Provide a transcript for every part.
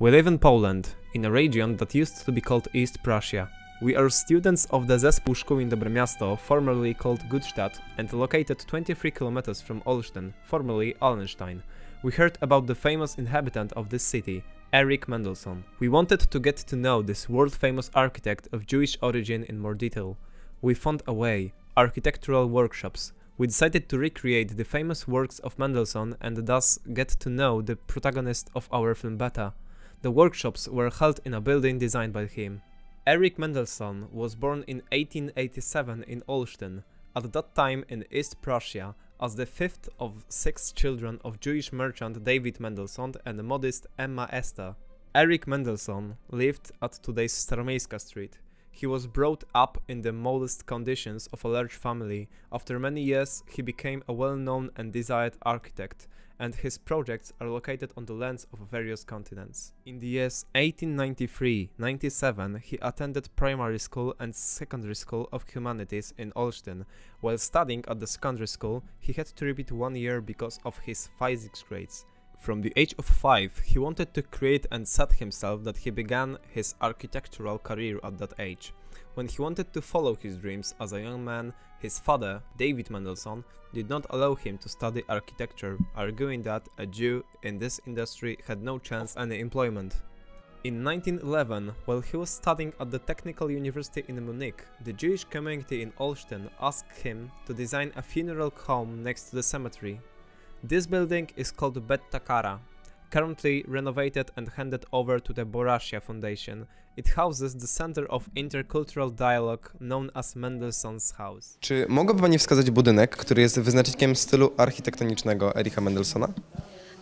We live in Poland, in a region that used to be called East Prussia. We are students of the Zespół Szkół in Dobre Miasto, formerly called Gutstadt, and located 23 kilometers from Olsztyn, formerly Allenstein. We heard about the famous inhabitant of this city, Eric Mendelssohn. We wanted to get to know this world famous architect of Jewish origin in more detail. We found a way architectural workshops. We decided to recreate the famous works of Mendelssohn and thus get to know the protagonist of our film Beta. The workshops were held in a building designed by him. Eric Mendelssohn was born in 1887 in Olsztyn, at that time in East Prussia, as the fifth of six children of Jewish merchant David Mendelssohn and modest Emma Esther. Eric Mendelssohn lived at today's Staromiejska Street. He was brought up in the modest conditions of a large family. After many years, he became a well-known and desired architect, and his projects are located on the lands of various continents. In the years 1893-97, he attended primary school and secondary school of humanities in Olsztyn. While studying at the secondary school, he had to repeat one year because of his physics grades. From the age of 5, he wanted to create and said himself that he began his architectural career at that age. When he wanted to follow his dreams as a young man, his father, David Mendelssohn, did not allow him to study architecture, arguing that a Jew in this industry had no chance of any employment. In 1911, while he was studying at the Technical University in Munich, the Jewish community in Olsztyn asked him to design a funeral home next to the cemetery. This building is called Bet Takara, currently renovated and handed over to the Borussia Foundation. It houses the Center of Intercultural Dialogue known as Mendelssohn's House. Czy mogłaby Pani wskazać budynek, który jest wyznacznikiem stylu architektonicznego Ericha Mendelssohna?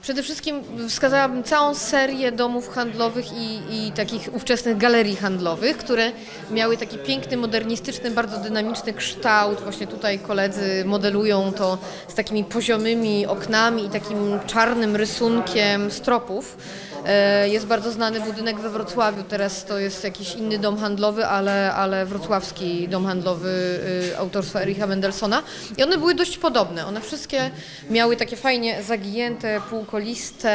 Przede wszystkim wskazałabym całą serię domów handlowych i, i takich ówczesnych galerii handlowych, które miały taki piękny, modernistyczny, bardzo dynamiczny kształt. Właśnie tutaj koledzy modelują to z takimi poziomymi oknami i takim czarnym rysunkiem stropów. E, Jest bardzo znany budynek we Wrocławiu, teraz to jest jakiś inny dom handlowy, ale, ale wrocławski dom handlowy y, autorstwa Ericha Mendelssohna. I one były dość podobne. One wszystkie miały takie fajnie zagięte, półkoliste,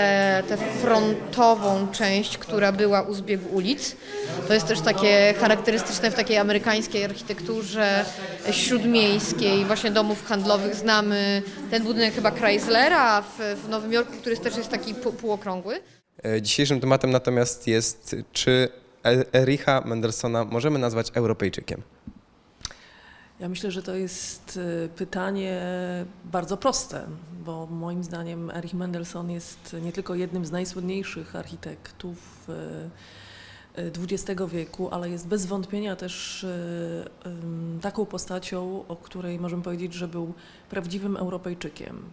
tę frontową część, która była u zbiegu ulic. To jest też takie charakterystyczne w takiej amerykańskiej architekturze śródmiejskiej, właśnie domów handlowych. Znamy ten budynek chyba Chryslera w, w Nowym Jorku, który też jest taki pół, półokrągły. E, Dzisiejszym tematem natomiast jest, czy E- Ericha Mendelssohna możemy nazwać Europejczykiem? Ja myślę, że to jest y, pytanie bardzo proste, bo moim zdaniem Erich Mendelssohn jest nie tylko jednym z najsłynniejszych architektów XX wieku, ale jest bez wątpienia też taką postacią, o której możemy powiedzieć, że był prawdziwym Europejczykiem.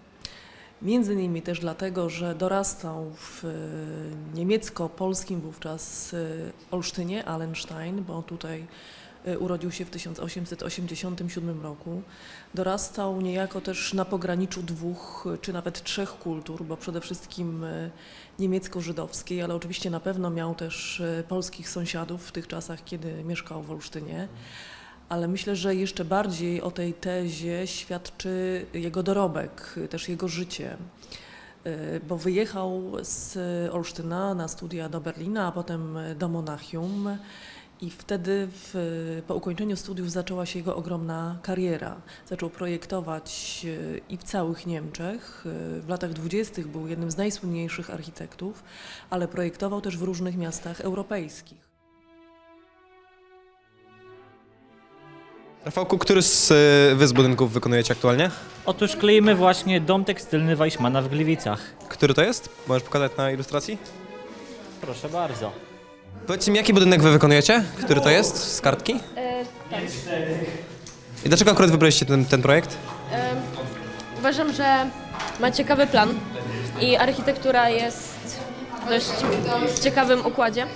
Między innymi też dlatego, że dorastał w y, niemiecko-polskim wówczas y, Olsztynie, Allenstein, bo tutaj y, urodził się w 1887 roku. Dorastał niejako też na pograniczu dwóch czy nawet trzech kultur, bo przede wszystkim niemiecko-żydowskiej, ale oczywiście na pewno miał też polskich sąsiadów w tych czasach, kiedy mieszkał w Olsztynie ale myślę, że jeszcze bardziej o tej tezie świadczy jego dorobek, też jego życie. Y, Bo wyjechał z Olsztyna na studia do Berlina, a potem do Monachium. I wtedy w, po ukończeniu studiów zaczęła się jego ogromna kariera. Zaczął projektować y, i w całych Niemczech. Y, W latach dwudziestych był jednym z najsłynniejszych architektów, ale projektował też w różnych miastach europejskich. Rafałku, który z e, wy z budynków wykonujecie aktualnie? Otóż kleimy właśnie dom tekstylny Weissmana w Gliwicach. Który to jest? Możesz pokazać na ilustracji? Proszę bardzo. Powiedzcie mi, jaki budynek wy wykonujecie? Który to jest z kartki? I dlaczego akurat wybraliście ten, ten projekt? Uważam, że ma ciekawy plan i architektura jest w dość ciekawym układzie.